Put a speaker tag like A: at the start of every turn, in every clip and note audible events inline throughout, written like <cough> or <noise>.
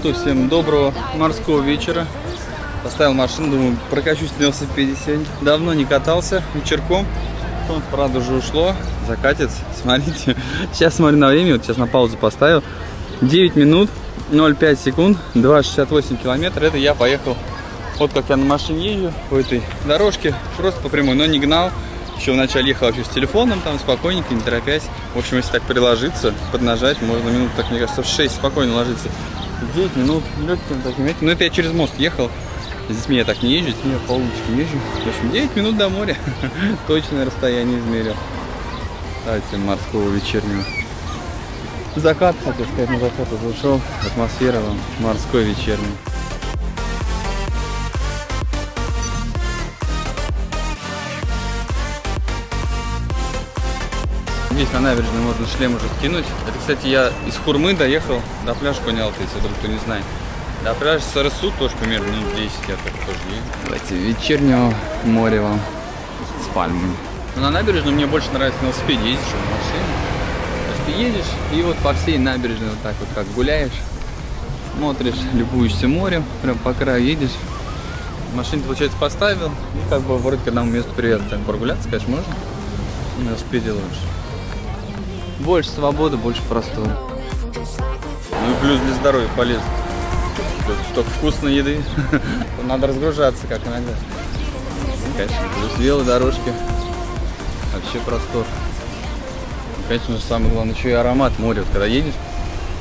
A: что, всем доброго морского вечера. Поставил машину, думаю, прокачусь на велосипеде сегодня. Давно не катался вечерком. Солнце, правда, уже ушло. Закатец, <laughs> смотрите. Сейчас смотрю на время, вот сейчас на паузу поставил. 9 минут, 0,5 секунд, 2,68 километра. Это я поехал, вот как я на машине езжу, по этой дорожке, просто по прямой, но не гнал. Еще вначале ехал вообще с телефоном, там спокойненько, не торопясь. В общем, если так приложиться, поднажать, можно минут, так мне кажется, в 6 спокойно ложиться. 9 минут, легким таким этим. Но это я через мост ехал. С детьми так не езжу, с детьми я по улочке езжу. В общем, 9 минут до моря. <laughs> Точное расстояние измерил. Давайте морского вечернего. Закат, хотел сказать, на закат уже ушел. Атмосфера вам морской вечерний. Здесь на набережной можно шлем уже скинуть. Это, кстати, я из Хурмы доехал до пляжа Конялты, если вдруг кто не знает. До пляжа Сарасу тоже примерно минут 10 я так тоже еду. Давайте вечернего моря вам с пальмами. Но на набережной мне больше нравится на велосипеде ездить, чем на машине. Потому что ты едешь и вот по всей набережной вот так вот как гуляешь, смотришь, любуешься морем, прям по краю едешь. Машину, получается, поставил, и как бы вроде к одному месту привет. Так прогуляться, конечно, можно. На велосипеде лучше. Больше свободы, больше простора. Ну и плюс для здоровья полезно. Столько вкусной еды. <laughs> Надо разгружаться, как иногда. Ну, конечно, плюс велодорожки. Вообще простор. Ну, конечно же, самое главное, еще и аромат моря. Вот когда едешь,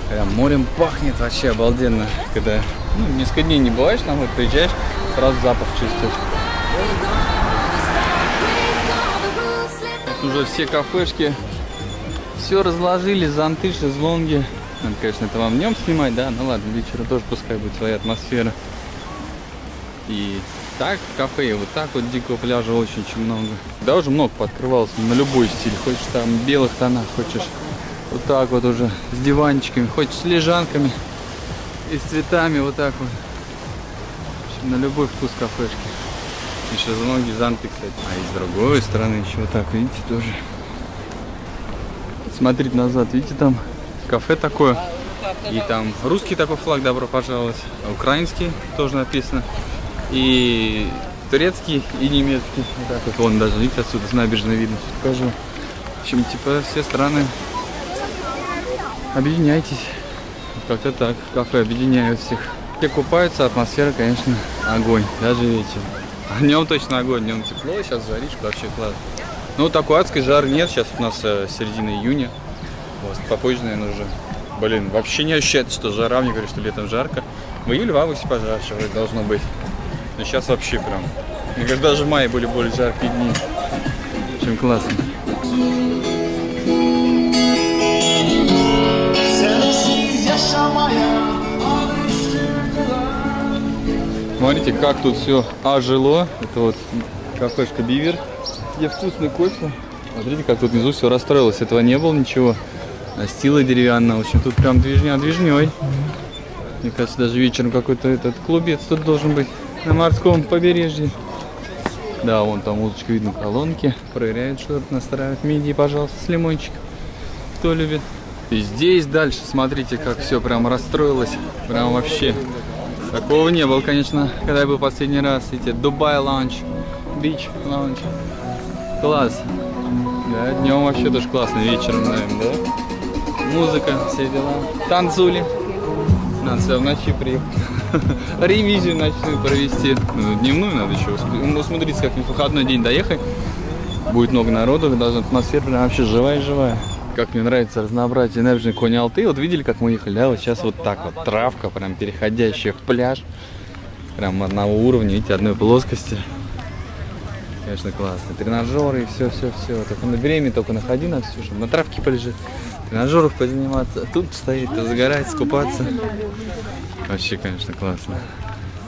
A: прям морем пахнет вообще обалденно. Когда ну, несколько дней не бываешь там, вот приезжаешь, сразу запах чувствуешь. Тут уже все кафешки все разложили, зонты, шезлонги. Надо, конечно, это вам днем снимать, да? Ну ладно, вечером тоже пускай будет своя атмосфера. И так в кафе, и вот так вот дикого пляжа очень-очень много. Да, уже много пооткрывалось на любой стиль. Хочешь там белых тонах, хочешь вот так вот уже с диванчиками, хочешь с лежанками и с цветами, вот так вот. На любой вкус кафешки. И шезлонги, зонты, кстати. А и с другой стороны еще вот так, видите, тоже смотреть назад. Видите, там кафе такое. И там русский такой флаг, добро пожаловать. Украинский тоже написано. И турецкий, и немецкий. Вот так вот, вон даже, видите, отсюда с набережной видно. Покажу. В общем, типа, все страны объединяйтесь. Как-то так. Кафе объединяют всех. Все купаются, атмосфера, конечно, огонь. Даже вечер. А днем точно огонь, днем тепло, сейчас жаришь, вообще классно. Ну, такой адской жар нет, сейчас у нас э, середина июня. Вот, попозже, наверное, уже. Блин, вообще не ощущается, что жара, мне говорят, что летом жарко. В июле, в августе пожарче должно быть. Но сейчас вообще прям. Мне кажется, даже в мае были более жаркие дни. Очень классно. Смотрите, как тут все ожило. Это вот кафешка Бивер где вкусный кофе. Смотрите, как тут внизу все расстроилось. Этого не было ничего. Настила деревянная. В общем, тут прям движня движней. Мне кажется, даже вечером какой-то этот клубец тут должен быть на морском побережье. Да, вон там музычка видно, колонки. Проверяют, что настраивают. Мидии, пожалуйста, с лимончиком. Кто любит. И здесь дальше, смотрите, как все прям расстроилось. Прям вообще. Такого не было, конечно, когда я был последний раз. Эти Дубай lounge, beach lounge. Класс. Да, днем вообще тоже классно, вечером, наверное, да? Музыка, все дела. Танцули. Надо сюда в ночи приехать. <laughs> Ревизию ночную провести. Ну, дневную надо еще осмотреться, как в выходной день доехать. Будет много народу, даже атмосфера прям вообще живая-живая. Как мне нравится разнообразие набережной Кони Алты. Вот видели, как мы ехали, да? Вот сейчас вот так вот травка, прям переходящая в пляж. Прям одного уровня, видите, одной плоскости. Конечно, классно. Тренажеры все-все-все. Только на беремене только находи на все, чтобы на травке полежит. Тренажеров позаниматься. Тут стоит, загорать, скупаться. Вообще, конечно, классно.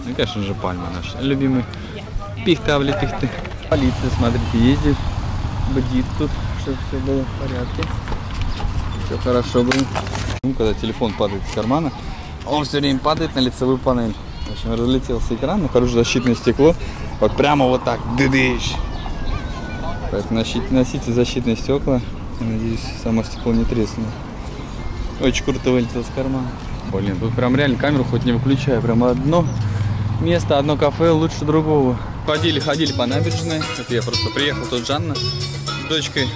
A: Ну, конечно же, пальма наша. Любимый. Пихтавли пихты. Полиция, смотрите, ездит. Бдит тут, чтобы все было в порядке. Все хорошо было. Ну, когда телефон падает из кармана, он все время падает на лицевую панель. Общем, разлетелся экран, но хорошее защитное стекло. Вот прямо вот так. Дыдыщ. Поэтому носите, носите защитные стекла. Я надеюсь, само стекло не треснуло. Очень круто вылетел с кармана. Блин, тут прям реально камеру хоть не выключаю. Прям одно место, одно кафе лучше другого. Ходили, ходили по набережной. Это я просто приехал, тут Жанна с дочкой.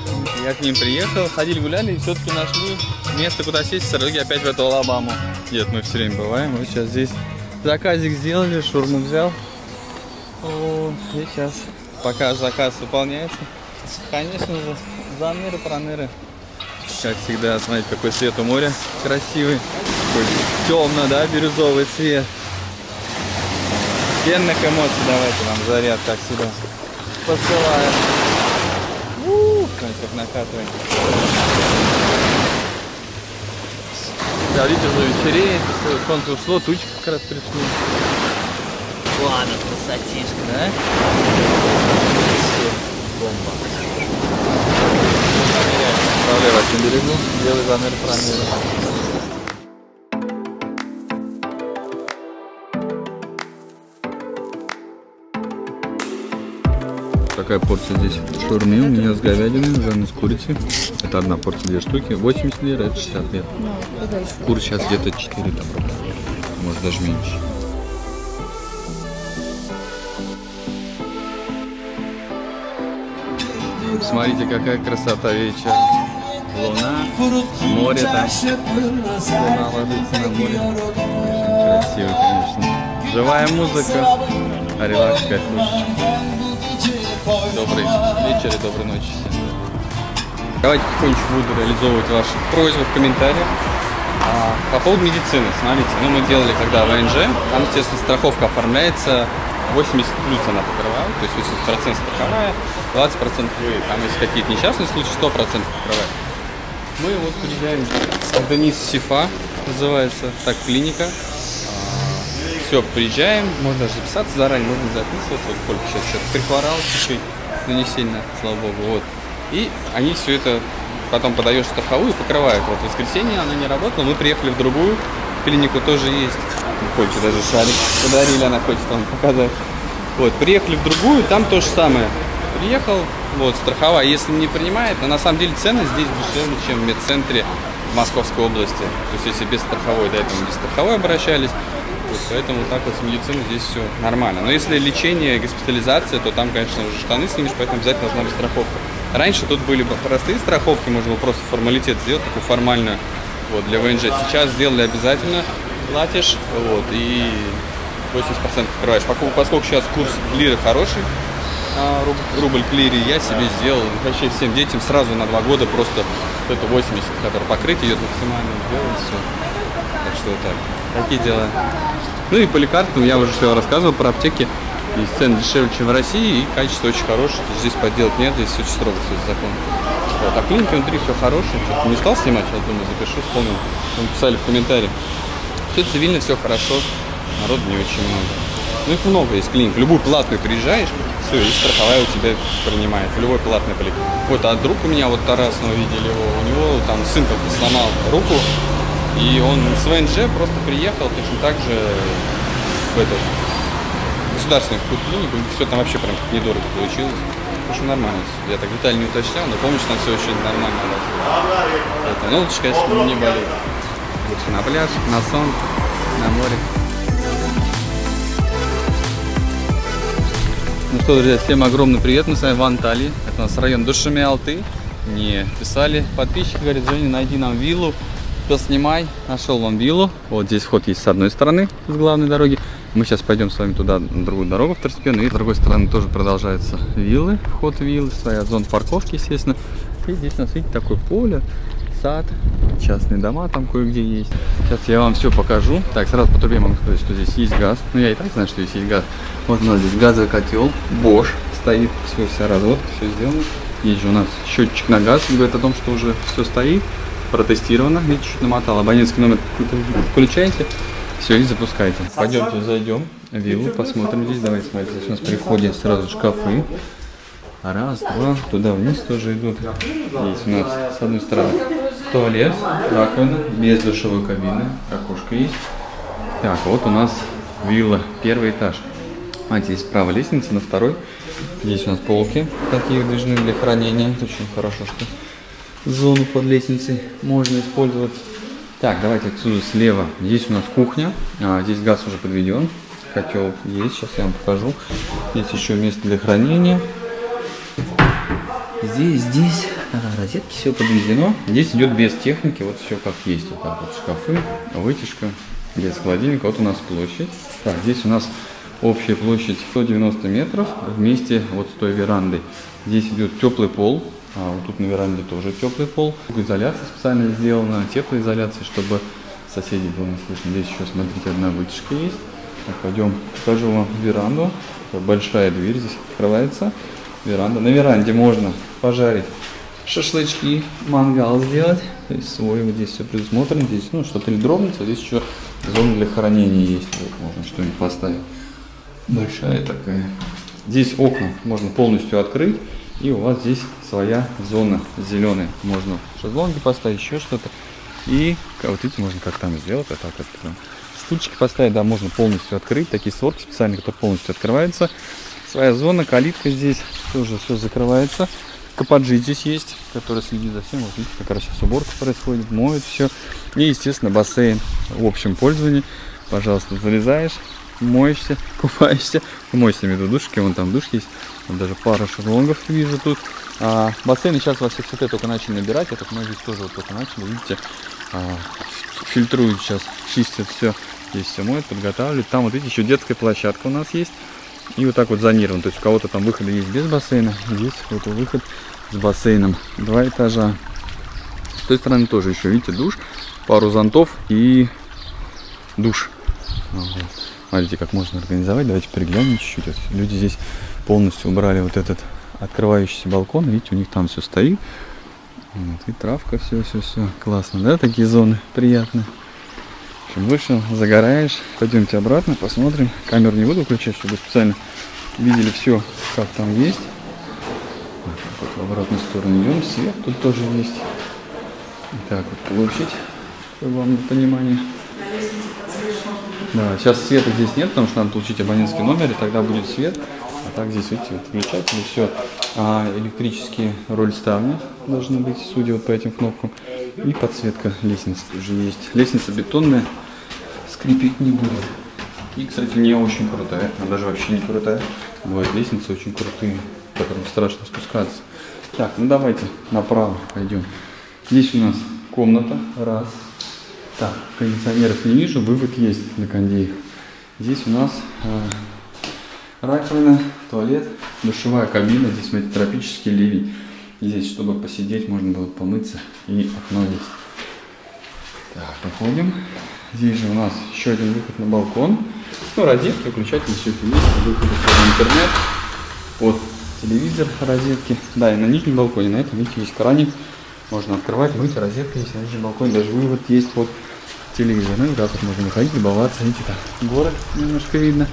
A: Я к ним приехал, ходили, гуляли и все-таки нашли место, куда сесть. В опять в эту Алабаму. Нет, мы все время бываем. Вот сейчас здесь заказик сделали, шурму взял. Вот, и сейчас, пока заказ выполняется, конечно же, заныры, проныры. Как всегда, смотрите, какой цвет у моря красивый. Такой темно, да, бирюзовый цвет. Пенных эмоций давайте нам заряд, как всегда. Посылаем. Ух, как накатываем. Да, видите, уже вечереет, солнце ушло, тучки как раз пришли.
B: Ладно, красотишка.
A: Да?
B: Бомба.
A: Отправляй на берегу, делай замер промеры. Такая порция здесь шурмы у меня с говядиной, Жанна с курицей. Это одна порция, две штуки. 80 лир, это 60 лир. Кур сейчас где-то 4 там. Может даже меньше. Смотрите, какая красота вечера. Луна, море там. Луна ложится на море. Очень красиво, конечно. Живая музыка. А релакс лучше. Добрый вечер и доброй ночи всем. Давайте потихонечку буду реализовывать ваши просьбы в комментариях. А, по поводу медицины, смотрите, ну мы делали когда ВНЖ, там, естественно, страховка оформляется, 80 плюс она покрывает, то есть 80% страховая, 20% вы, там есть какие-то несчастные случаи, 100% покрывает. Мы вот приезжаем, Денис Сифа называется, так, клиника. Все, приезжаем, можно даже записаться заранее, можно записываться, вот сколько сейчас что-то прихворал чуть-чуть, но не сильно, слава богу, вот. И они все это потом подаешь страховую, покрывают. Вот в воскресенье она не работала, мы приехали в другую клинику, тоже есть. Хочет даже шарик подарили, она хочет вам показать. Вот, приехали в другую, там то же самое. Приехал, вот, страховая, если не принимает, но на самом деле цены здесь дешевле, чем в медцентре Московской области. То есть если без страховой, до этого без страховой обращались, вот, поэтому так вот с медициной здесь все нормально. Но если лечение, госпитализация, то там, конечно, уже штаны снимешь, поэтому обязательно должна быть страховка. Раньше тут были простые страховки, можно было просто формалитет сделать, такую формальную, вот, для ВНЖ. Сейчас сделали обязательно, платишь, вот, и 80% покрываешь. Поскольку сейчас курс лиры хороший, а, рубль к лире, я себе сделал, вообще всем детям сразу на два года просто это 80, который покрыть идет максимально, сделать все. Так что вот так. Такие дела. Ну и по лекарствам я уже все рассказывал про аптеки. И цены дешевле, чем в России, и качество очень хорошее. Здесь подделать нет, здесь очень строго все закон. Вот. А клиники внутри все хорошее. Не стал снимать, сейчас думаю, запишу, вспомнил. Вы писали в комментариях. Все цивильно, все хорошо. Народу не очень много. Ну их много есть клиник. Любую платную приезжаешь, все, и страховая у тебя принимает. В любой платной поликлинике. Вот, а друг у меня, вот Тарас, мы видели его, у него там сын как-то сломал руку, и он с ВНЖ просто приехал точно так же в эту государственную какую-то клинику. Все там вообще прям недорого получилось. В общем, нормально. Я так детально не уточнял, но помню, что там все очень нормально Это, ну, лучше, конечно, не болеть. Лучше на пляж, на сон, на море. Ну что, друзья, всем огромный привет. Мы с вами в Анталии. Это у нас район Душами-Алты. Не писали подписчики, говорит, Женя, найди нам виллу что снимай, нашел вам виллу. Вот здесь вход есть с одной стороны, с главной дороги. Мы сейчас пойдем с вами туда, на другую дорогу второстепенную. И с другой стороны тоже продолжаются виллы, вход виллы, своя зона парковки, естественно. И здесь у нас, видите, такое поле, сад, частные дома там кое-где есть. Сейчас я вам все покажу. Так, сразу по трубе могу сказать, что здесь есть газ. Ну, я и так знаю, что здесь есть газ. Вот у нас здесь газовый котел, Bosch стоит, все, вся разводка, все сделано. Есть же у нас счетчик на газ, говорит о том, что уже все стоит протестировано. Видите, чуть намотал. Абонентский номер включаете. Все, и запускайте. Пойдемте, зайдем в виллу, посмотрим здесь. Давайте смотрите, здесь у нас при входе сразу шкафы. Раз, два, туда вниз тоже идут. Здесь у нас с одной стороны туалет, раковина, без душевой кабины, окошко есть. Так, вот у нас вилла, первый этаж. А здесь справа лестница, на второй. Здесь у нас полки такие выдвижные для хранения. Это очень хорошо, что зону под лестницей можно использовать. Так, давайте отсюда слева. Здесь у нас кухня. А, здесь газ уже подведен. Котел есть. Сейчас я вам покажу. Здесь еще место для хранения. Здесь, здесь а, розетки все подведено. Здесь идет без техники. Вот все как есть. Вот так вот шкафы, вытяжка, без холодильника. Вот у нас площадь. Так, здесь у нас общая площадь 190 метров вместе вот с той верандой. Здесь идет теплый пол. А вот тут на веранде тоже теплый пол. Изоляция специально сделана, теплоизоляция, чтобы соседей было не слышно. Здесь еще, смотрите, одна вытяжка есть. Так, пойдем, покажу вам веранду. Большая дверь здесь открывается. Веранда. На веранде можно пожарить шашлычки, мангал сделать. То есть свой вот здесь все предусмотрено. Здесь, ну, что-то или дробница, здесь еще зона для хранения есть. Вот, можно что-нибудь поставить. Большая такая. Здесь окна можно полностью открыть. И у вас здесь своя зона зеленая. Можно шезлонги поставить, еще что-то. И вот видите, можно как там сделать, вот так вот. Стульчики поставить, да, можно полностью открыть. Такие створки специальные, которые полностью открываются. Своя зона, калитка здесь тоже все закрывается. Кападжи здесь есть, который следит за всем. Вот видите, как раз сейчас уборка происходит, моет все. И, естественно, бассейн в общем пользовании. Пожалуйста, залезаешь, моешься, <laughs> купаешься. Моешься между душки, вон там душ есть. Вот даже пара шезлонгов вижу тут. А, бассейны сейчас во всех цветах только начали набирать. Я так много здесь тоже вот только начали. Видите, а, фильтруют сейчас, чистят все. Здесь все моют, подготавливают. Там вот видите, еще детская площадка у нас есть. И вот так вот зонирован. То есть у кого-то там выходы есть без бассейна. Здесь вот выход с бассейном. Два этажа. С той стороны тоже еще, видите, душ, пару зонтов и душ. Вот. Смотрите, как можно организовать. Давайте приглянем чуть-чуть. Люди здесь полностью убрали вот этот открывающийся балкон. Видите, у них там все стоит. Вот, и травка, все, все, все. Классно, да, такие зоны? Приятно. В общем, вышел, загораешь. Пойдемте обратно, посмотрим. Камеру не буду включать, чтобы специально видели все, как там есть. Вот в обратную сторону идем. Свет тут тоже есть. Так, вот площадь, чтобы вам для понимания. Да, сейчас света здесь нет, потому что надо получить абонентский номер, и тогда будет свет. А так здесь, видите, вот включатель, все. А электрические роль ставни должны быть, судя вот по этим кнопкам. И подсветка лестницы тоже есть. Лестница бетонная, скрипеть не будет. И, кстати, не очень крутая, она даже вообще не крутая. Бывают лестницы очень крутые, по которым страшно спускаться. Так, ну давайте направо пойдем. Здесь у нас комната, раз. Так, кондиционеров не вижу, вывод есть на кондеях. Здесь у нас э, раковина, туалет, душевая кабина. Здесь, смотрите, тропический ливень. Здесь, чтобы посидеть, можно было помыться. И окно есть. Так, проходим. Здесь же у нас еще один выход на балкон. Ну, розетки, выключатель, все это есть. Выход в интернет. Вот телевизор, розетки. Да, и на нижнем балконе, на этом, видите, есть краник. Можно открывать, мыть, розетка есть на нижнем балконе. Даже вывод есть вот телевизор. Ну и так вот можно выходить, любоваться. Видите, там горы немножко видно.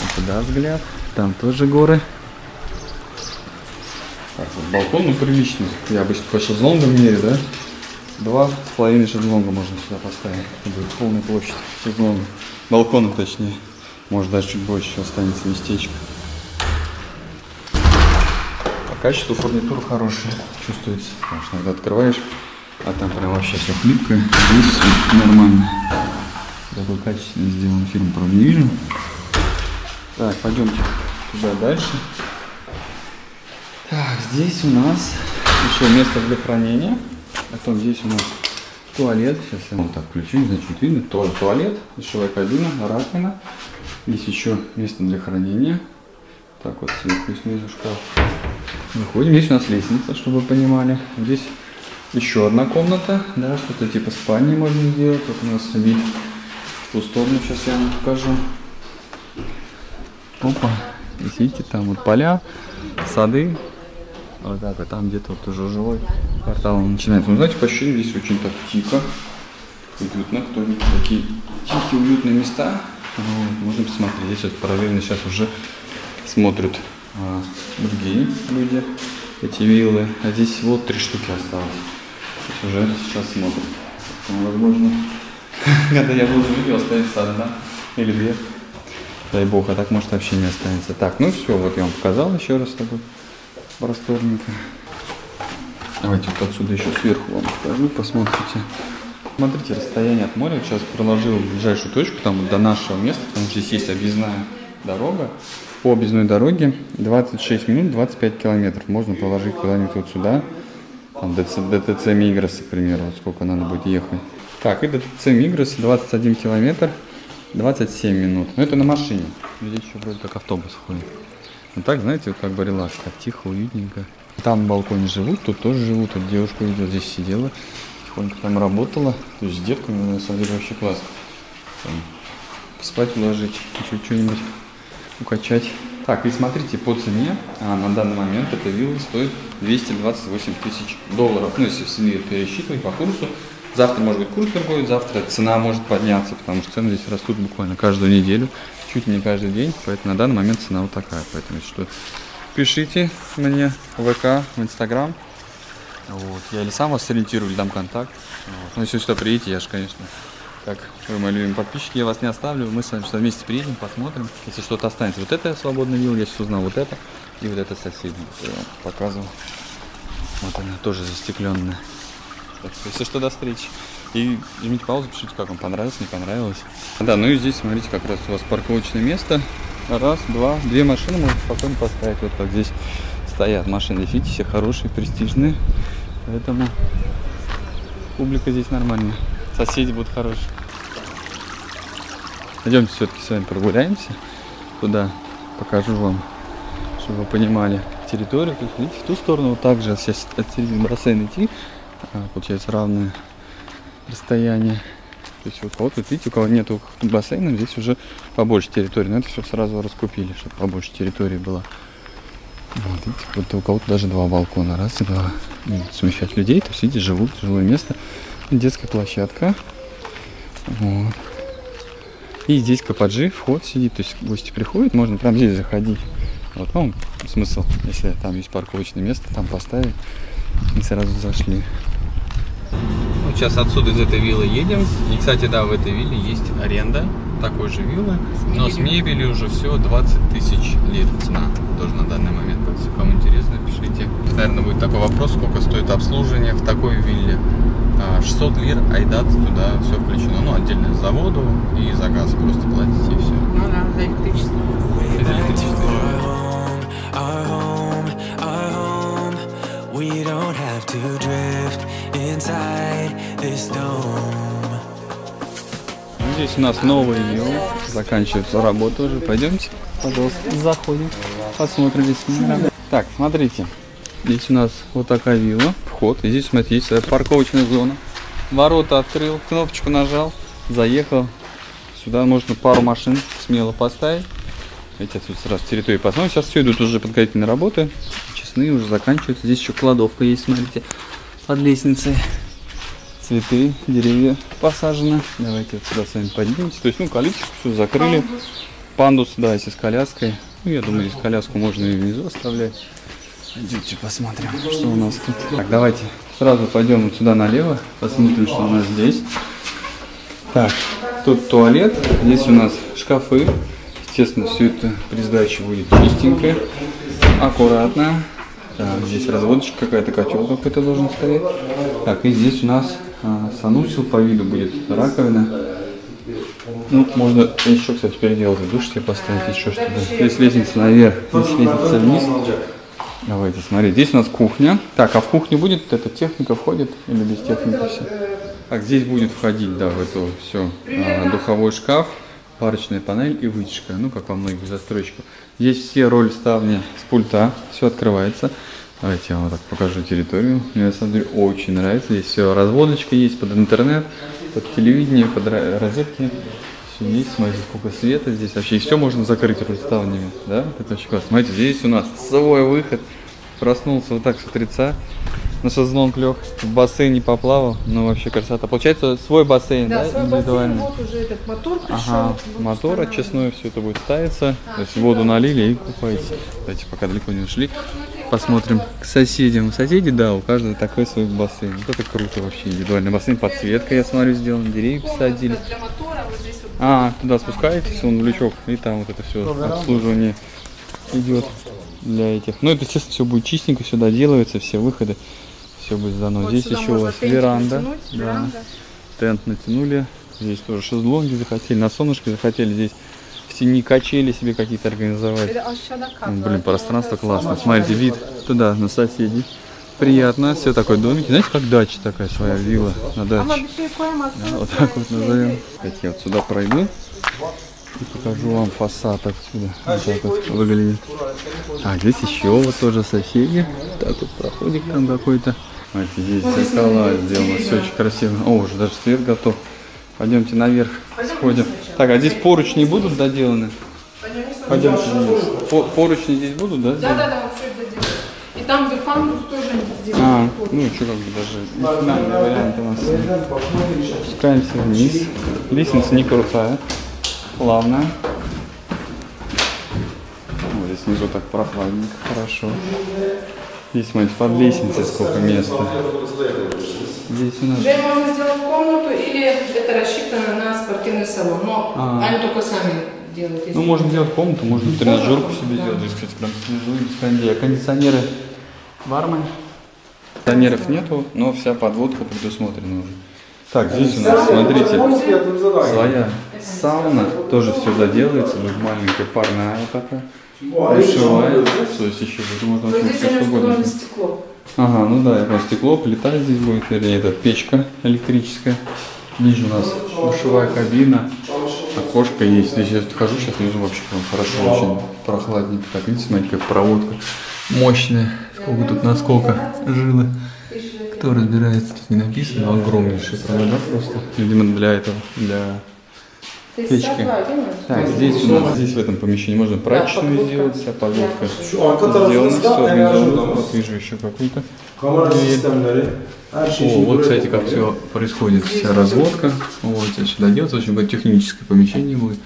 A: Вот туда взгляд. Там тоже горы. Так, вот балкон, ну, приличный. Я обычно по шезлонгам мерю, да? Два с половиной шезлонга можно сюда поставить. Это будет полная площадь шезлонга. Балкона, точнее. Может, даже чуть больше останется местечко. По качеству фурнитура хорошая чувствуется. Потому что иногда открываешь, а там прям вообще все хлипкое. Здесь все нормально. Такой качественный сделан фильм, правда, не вижу. Так, пойдемте туда дальше. Так, здесь у нас еще место для хранения. Потом здесь у нас туалет. Сейчас я вот так включу, не знаю, чуть видно. Тоже туалет, душевая кабина, раковина. Здесь еще место для хранения. Так вот, сверху снизу шкаф. Выходим. Здесь у нас лестница, чтобы вы понимали. Здесь еще одна комната, да, что-то типа спальни можно сделать. Вот у нас вид в ту сторону, сейчас я вам покажу. Опа, здесь видите, там вот поля, сады. Вот так вот, там где-то вот уже жилой квартал начинается. Ну, знаете, по ощущениям здесь очень так тихо, уютно. Кто-нибудь такие тихие, уютные места. Вот, можно посмотреть. Здесь вот параллельно сейчас уже смотрят а, другие люди эти виллы. А здесь вот три штуки осталось. То есть уже сейчас смотрят. Возможно, <laughs> когда я буду видео, останется одна или две. Дай бог, а так может вообще не останется. Так, ну все, вот я вам показал еще раз такой просторненько. Давайте вот отсюда еще сверху вам покажу, посмотрите. Смотрите, расстояние от моря. Сейчас проложил ближайшую точку, там до нашего места, потому что здесь есть объездная дорога. По объездной дороге 26 минут 25 километров. Можно проложить куда-нибудь вот сюда. Там ДЦ, ДТЦ Мигрос, к примеру, вот сколько надо будет ехать. Так, и ДТЦ Мигрос 21 километр 27 минут. Но это на машине. Здесь еще вроде как автобус ходит. Ну так, знаете, вот как бы релакс, так тихо, уютненько. Там на балконе живут, тут тоже живут. Тут девушка видел, здесь сидела, тихонько там работала. То есть с детками, на самом деле, вообще классно. Там спать уложить, еще что-нибудь укачать. Так, и смотрите, по цене, а, на данный момент эта вилла стоит 228 тысяч долларов. Ну, если в мир пересчитывать по курсу. Завтра, может быть, курс другой, завтра цена может подняться, потому что цены здесь растут буквально каждую неделю, чуть не каждый день. Поэтому на данный момент цена вот такая. Поэтому, что, пишите мне в ВК, в Инстаграм. Вот. Я или сам вас сориентирую, или дам контакт. Вот. Ну, если сюда приедете, я же, конечно, так, вы мои любимые подписчики, я вас не оставлю. Мы с вами сюда вместе приедем, посмотрим. Если что-то останется. Вот это свободный вилл, я сейчас узнал вот это. И вот это соседний. Я показывал. Вот она тоже застекленная. Так что, если что, до встречи. И жмите паузу, пишите, как вам понравилось, не понравилось. Да, ну и здесь, смотрите, как раз у вас парковочное место. Раз, два, две машины можно спокойно поставить. Вот как здесь стоят машины. Видите, все хорошие, престижные. Поэтому публика здесь нормальная. Соседи будут хорошие. Пойдемте все-таки с вами прогуляемся. Туда покажу вам, чтобы вы понимали территорию. То есть, видите, в ту сторону вот так же сейчас от середины бассейна идти. А, Получается равное расстояние. То есть кого тут, видите, у кого нету бассейна, здесь уже побольше территории. Но это все сразу раскупили, чтобы побольше территории было. Вот, видите, вот у кого-то даже два балкона. Раз и два. Будут Смещать людей. То есть, видите, живут, жилое место. Детская площадка. Вот. И здесь кападжи, вход сидит. То есть гости приходят, можно прямо здесь заходить. Вот, ну, смысл, если там есть парковочное место, там поставить. И сразу зашли. Ну, сейчас отсюда из этой виллы едем. И, кстати, да, в этой вилле есть аренда такой же виллы. но с мебелью уже все 20 тысяч лир цена. Тоже на данный момент. Если кому интересно, пишите. Наверное, будет такой вопрос, сколько стоит обслуживание в такой вилле. А, 600 лир, айдат, туда все включено. Ну, отдельно за воду и за газ просто платите и все.
C: Ну да, за электричество.
D: Our don't have to drift inside this dome.
A: Здесь у нас новые виллы. Заканчивается работа уже. Пойдемте, пожалуйста, заходим. Посмотрим здесь. Так, смотрите. Здесь у нас вот такая вилла. Вход. И здесь, смотрите, есть парковочная зона. Ворота открыл, кнопочку нажал, заехал. Сюда можно пару машин смело поставить. Видите, отсюда сразу территорию посмотрим. Сейчас все идут уже подготовительные работы. Честные уже заканчиваются. Здесь еще кладовка есть, смотрите, под лестницей. Цветы, деревья посажены. Давайте вот сюда с вами поднимемся. То есть, ну, калитку все закрыли. Пандус, да, если с коляской. Ну, я думаю, здесь коляску можно и внизу оставлять. Идемте посмотрим, что у нас тут. Так, давайте сразу пойдем вот сюда налево. Посмотрим, что у нас здесь. Так, тут туалет. Здесь у нас шкафы. Естественно, все это при сдаче будет чистенько, аккуратно. Так, здесь разводочка какая-то, котел какой-то должен стоять. Так, и здесь у нас а, санузел по виду будет раковина. Ну, можно еще, кстати, переделать. Душ себе поставить, еще что-то. Здесь лестница наверх, здесь лестница вниз. Давайте, смотри, здесь у нас кухня. Так, а в кухню будет эта техника входит или без техники все? Так, здесь будет входить, да, в эту все духовой шкаф, парочная панель и вытяжка, ну, как во многих застройщиках. Здесь все роли ставни с пульта, все открывается. Давайте я вам так покажу территорию. Мне на самом деле очень нравится. Здесь все, разводочка есть под интернет, под телевидение, под ро- розетки. Все есть, смотрите, сколько света здесь вообще. И все можно закрыть ставнями, да? Это очень классно. Смотрите, здесь у нас свой выход. Проснулся вот так с утреца. На шезлонг лег, в бассейне поплавал. Ну, вообще красота. Получается, свой бассейн, да,
C: Да, свой бассейн, вот уже этот мотор пришел.
A: Ага,
C: вот
A: мотор очистной, все это будет ставиться. То есть воду налили и купаете. Давайте пока далеко не ушли. Посмотрим к соседям. Соседи, да, у каждого такой свой бассейн. Вот это круто вообще. Индивидуальный бассейн, подсветка, я смотрю, сделан, деревья посадили.
C: Это Для мотора вот здесь вот.
A: А, туда спускаетесь, он в лючок, и там вот это все обслуживание идет для этих. Ну, это, естественно, все будет чистенько, сюда делается, все выходы, все будет сдано.
C: Вот
A: Здесь еще у вас веранда.
C: натянуть,
A: Да.
C: веранда.
A: тент натянули. Здесь тоже шезлонги захотели, на солнышке захотели здесь в тени качели себе какие-то организовать. Ну, Блин, пространство классно. Смотрите, вид туда, на соседей. Приятно, все такой домик. Знаете, как дача такая своя, вилла на
C: Ama
A: даче.
C: koyamazsın.
A: Вот так вот назовем. Так, я вот сюда пройду и покажу вам фасад отсюда. Вот так вот выглядит. А здесь еще вот тоже соседи. Так вот проходик там какой-то. Смотрите, здесь зеркала сделано, все очень красиво. О, уже даже свет готов. Пойдемте наверх, сходим. Так, а здесь поручни будут доделаны? Пойдемте вниз. По- Поручни здесь будут, да?
C: Да, да, да, все это делает. И там Бифанус тоже сделал.
A: А, ну еще как бы даже финальный вариант у нас. Спускаемся вниз. Лестница не крутая, плавная. О, здесь внизу так прохладненько, хорошо. Здесь, смотрите, под лестницей сколько места. Здесь у нас...
C: Уже можно сделать комнату или это рассчитано на спортивный салон. Но
A: А.
C: они только сами делают.
A: Ну, можно сделать комнату, можно тренажерку себе сделать. Здесь, кстати, прям снизу без кондея. Кондиционеры вармань. Кондиционеров нету, но вся подводка предусмотрена уже. Так, здесь у нас, смотрите, своя сауна, тоже все доделается, будет маленькая парная вот такая, душевая, то есть еще можно
C: Но
A: очень
C: здесь
A: все что угодно.
C: стекло.
A: Ага, ну да, понял, стекло, плита здесь будет, вернее, это печка электрическая. Ниже у нас душевая кабина, окошко есть. Здесь я хожу, сейчас внизу вообще прям хорошо, очень прохладненько. Так, видите, смотрите, как проводка мощная. Сколько тут, насколько жилы. Кто разбирается, тут не написано, но огромнейшие провода просто. Видимо, для этого, для... Печка.
C: 32, видно?
A: Так, здесь у нас, здесь в этом помещении можно прачечную
C: подводка.
A: сделать, вся подводка. Сделано
E: tarafınızda
A: все, организовано. Вот вижу еще какую-то. О, вот, кстати, как все происходит, вся разводка. Вот, это сюда делается, очень будет техническое помещение будет.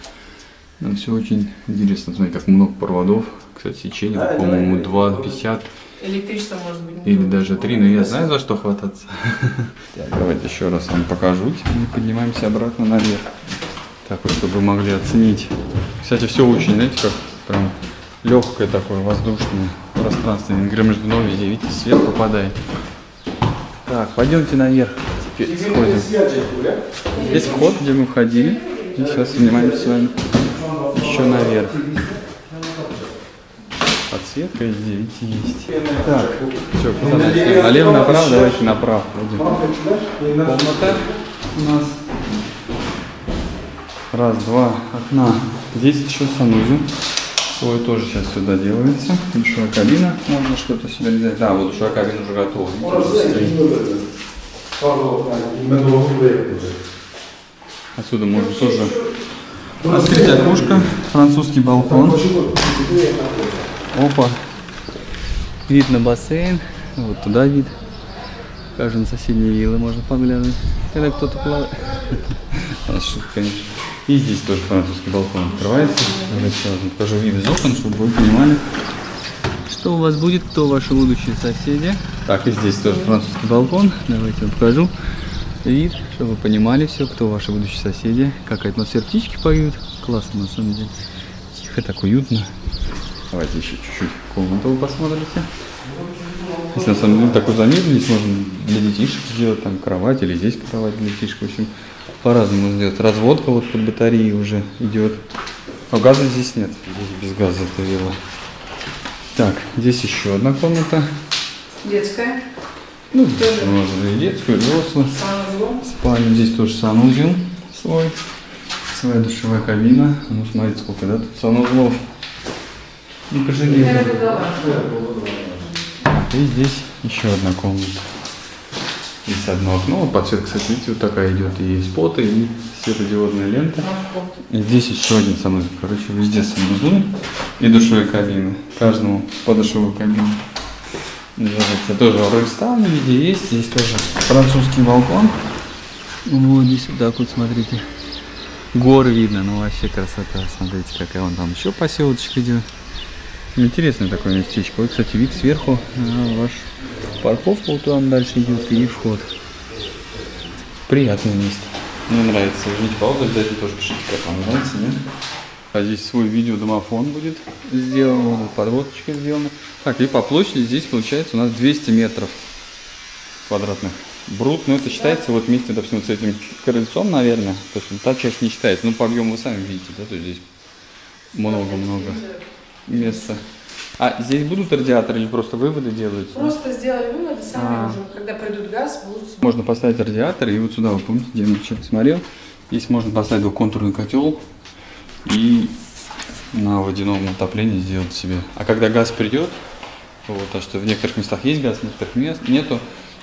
A: Но все очень интересно. Смотрите, как много проводов. Кстати, сечение, по-моему, 2,50
C: Электричество может быть.
A: или даже 3, но я знаю, за что хвататься. Так, давайте еще раз вам покажу. Мы поднимаемся обратно наверх. Так вот, чтобы могли оценить. Кстати, все очень, знаете, как прям легкое такое, воздушное пространство. Между ног везде, видите, свет попадает. Так, пойдемте наверх. Теперь сходим. Здесь вход, где мы входили. И сейчас поднимаемся с вами еще наверх. Подсветка везде, видите, есть. Так, что, куда? Налево, направо, давайте направо. Пойдем. Комната у нас. Раз, два окна. Здесь еще санузел. Свой тоже сейчас сюда делается. Душевая кабина. Можно что-то себе взять. Да, вот душевая кабина уже готова.
E: Yapılacak.
A: Отсюда можно тоже открыть окошко. Французский балкон.
E: Yapılacak.
A: Опа. Вид на бассейн. Вот туда вид. На соседние виллы можно поглядывать. Когда кто-то плавает. <laughs> Шутка, конечно. И здесь тоже французский балкон открывается. Давайте я вам покажу вид из окон, чтобы вы понимали, что у вас будет, кто ваши будущие соседи. Так, и здесь тоже французский балкон. Давайте я вам покажу вид, чтобы вы понимали все, кто ваши будущие соседи. Как атмосфера птички поют. Классно на самом деле. Тихо, так уютно. Давайте еще чуть-чуть комнату вы посмотрите. Здесь на самом деле такой замер, здесь можно для детишек сделать, там кровать или здесь кровать для детишек, в общем, по-разному сделать. Разводка вот под батареей уже идет. Но газа здесь нет, здесь без газа это вилла. Так, здесь еще одна комната.
C: Детская.
A: Ну, здесь можно и детскую, и взрослую.
C: Санузел.
A: Спальня, здесь тоже санузел свой. Своя душевая кабина. Ну, смотрите, сколько, да, тут санузлов. Не
C: это дала.
A: И здесь еще одна комната. Здесь одно окно, подсветка, кстати, видите, вот такая идет. И споты, и светодиодная лента. Здесь еще один санузел. Короче, везде санузлы и душевые кабины. Каждому по душевой кабине. Называется тоже в Рольстауне везде есть. Здесь тоже французский балкон. Вот здесь вот так вот, смотрите. Горы видно, ну вообще красота. Смотрите, какая вон там еще поселочек идет. Интересное такое местечко. Вот, кстати, вид сверху ваш парковку, вот там дальше идет и вход. Приятное место. Мне нравится. Жмите паузу, обязательно тоже пишите, как вам нравится, нет? А здесь свой видеодомофон будет сделан, вот подводочка сделана. Так, и по площади здесь получается у нас 200 метров квадратных. Брут, ну это считается вот вместе, допустим, вот с этим крыльцом, наверное. То есть та часть не считается. Ну, по объему вы сами видите, да, то есть здесь много-много места. А здесь будут радиаторы или просто выводы делаются?
C: Просто сделали выводы, сами
A: А.
C: уже, когда придут газ, будут
A: Можно поставить радиатор, и вот сюда, вы помните, где я вчера смотрел, здесь можно поставить двухконтурный котел и на водяном отоплении сделать себе. А когда газ придет, вот, а что в некоторых местах есть газ, в некоторых мест нету,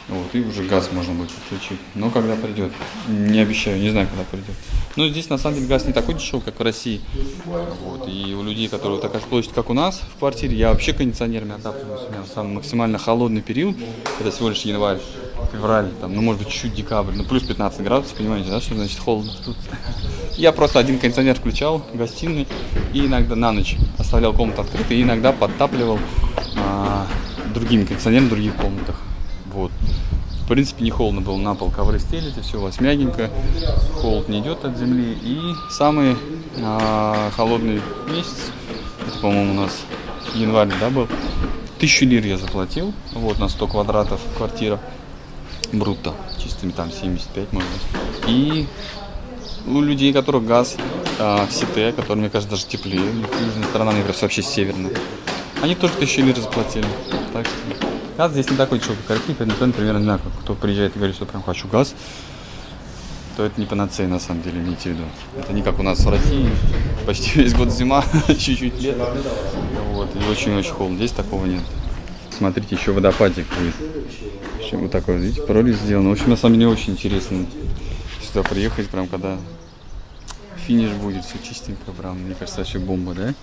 A: вот, и уже газ можно будет подключить. Но когда придет, не обещаю, не знаю, когда придет. Но здесь на самом деле газ не такой дешевый, как в России. Вот, и у людей, которые такая площадь, как у нас в квартире, я вообще кондиционерами отапливаюсь. У меня самый максимально холодный период, это всего лишь январь, февраль, там, ну может быть чуть-чуть декабрь, ну плюс 15 градусов, понимаете, да, что значит холодно тут. <laughs> Я просто один кондиционер включал в гостиной и иногда на ночь оставлял комнату открытой и иногда подтапливал а, другими кондиционерами в других комнатах. Принципе, не холодно было, на пол ковры стелите, все у вас мягенько, холод не идет от земли. И самый а, холодный месяц, это, по-моему, у нас январь, да, был, тысячу лир я заплатил, вот, на 100 квадратов квартира, брутто, чистыми там 75, может быть. И у людей, у которых газ а, в Сите, который, мне кажется, даже теплее, южная сторона, мне кажется, вообще северная, они тоже тысячу лир заплатили. Так что газ здесь не такой дешевый, как России, поэтому цены примерно одинаково. Кто приезжает и говорит, что прям хочу газ, то это не панацея на самом деле, имейте в виду. Это не как у нас в России, почти весь год зима, <laughs> чуть-чуть лето, вот, и очень-очень холодно. Здесь такого нет. Смотрите, еще водопадик будет. Вот такой, видите, прорезь сделана. В общем, на самом деле очень интересно сюда приехать, прям когда финиш будет, все чистенько, прям, мне кажется, вообще бомба, да?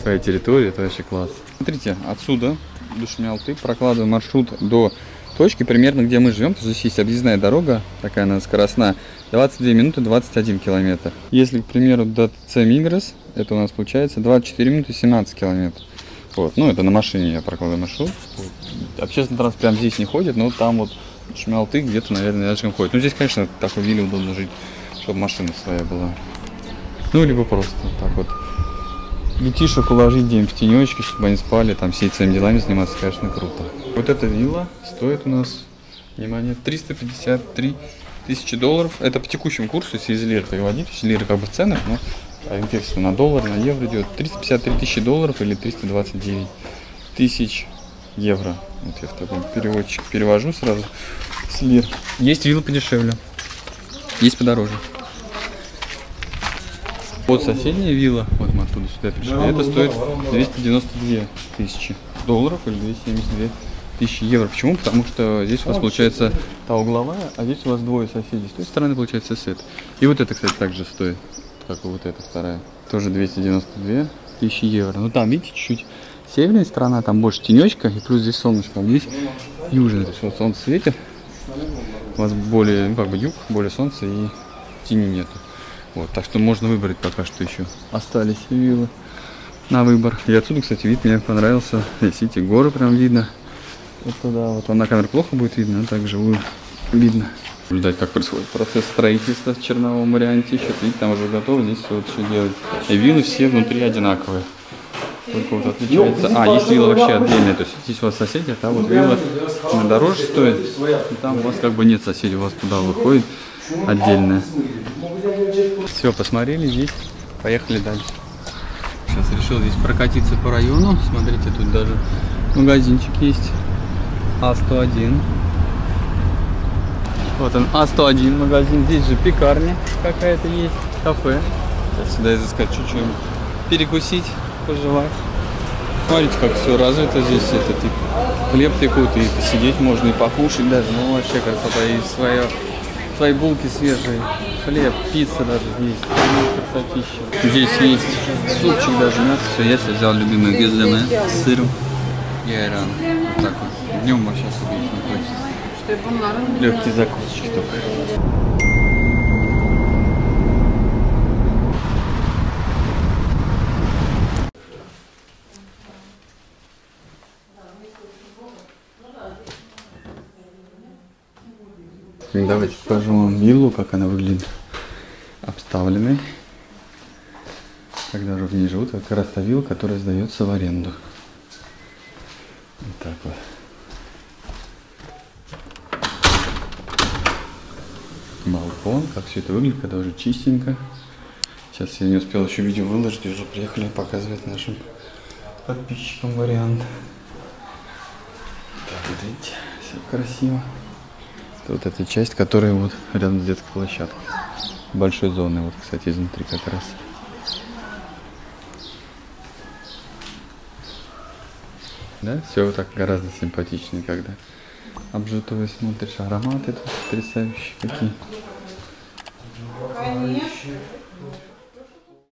A: Своя территория, это вообще класс. Смотрите, отсюда, до Шмялты, прокладываем маршрут до точки, примерно где мы живем. Здесь есть объездная дорога, такая она скоростная, 22 минуты 21 километр. Если, к примеру, до ТЦ Мигрос, это у нас получается 24 минуты 17 километров. Вот, ну это на машине я прокладываю маршрут. Общественный транспорт прям здесь не ходит, но там вот Шмялты где-то, наверное, рядышком ходит. Ну здесь, конечно, в такой вилле удобно жить, чтобы машина своя была. Ну, либо просто так вот. Детишек уложить день в тенечке, чтобы они спали, там сидеть своими делами заниматься, конечно, круто. Вот эта вилла стоит у нас, внимание, 353 тысячи долларов. Это по текущему курсу, если из лир переводить, лиры как бы в ценах, но ориентируйся на доллар, на евро идет 353 тысячи долларов или 329 тысяч евро. Вот я в таком переводчик перевожу сразу с лир. Есть вилла подешевле, есть подороже. Вот соседняя вилла, вот мы оттуда сюда пришли, это стоит 292 тысячи долларов или 272 тысячи евро. Почему? Потому что здесь у вас получается та угловая, а здесь у вас двое соседей. С той стороны получается сет. И вот это, кстати, также стоит, как и вот эта вторая. Тоже 292 тысячи евро. Ну там, видите, чуть-чуть северная сторона, там больше тенечка, и плюс здесь солнышко. А здесь южная, то есть вот солнце светит, у вас более, ну как бы юг, более солнца и тени нету. Вот, так что можно выбрать пока что еще. Остались виллы на выбор. И отсюда, кстати, вид мне понравился. Здесь, видите, горы прям видно. Вот туда, вот на камере плохо будет видно, а так живую видно. Наблюдать, как происходит процесс строительства в черновом варианте. Еще, видите, там уже готово, здесь все вот еще делать. И виллы все внутри одинаковые. Только вот отличается. А, есть вилла вообще отдельная. То есть здесь у вас соседи, а там вот вилла дороже стоит. И там у вас как бы нет соседей, у вас туда выходит отдельная. Все, посмотрели здесь, поехали дальше. Сейчас решил здесь прокатиться по району. Смотрите, тут даже магазинчик есть. А101. Вот он, А101 магазин. Здесь же пекарня какая-то есть, кафе. Сейчас сюда изыскать чуть-чуть перекусить, пожевать. Смотрите, как все развито здесь. Это типа хлеб пекут, и посидеть можно, и покушать даже. Ну вообще красота. И свое, свои булки свежие. Хлеб, пицца даже здесь. Красотища. Здесь есть супчик даже, мясо. Все, я себе взял любимый гиземе с сыром и айран. Вот так вот. Днем вообще их не хочется. Легкие закусочки только. Давайте покажу вам виллу, как она выглядит обставленной. Когда же в ней живут, как раз та вилла, которая сдается в аренду. Вот так вот. балкон, как все это выглядит, когда уже чистенько. Сейчас я не успел еще видео выложить, уже приехали показывать нашим подписчикам вариант. Так, видите, все красиво. Вот эта часть, которая вот рядом с детской площадкой. Большой зоны, вот, кстати, изнутри как раз. Да, все вот так гораздо симпатичнее, когда обжитого смотришь, ароматы тут потрясающие какие.
C: Конечно.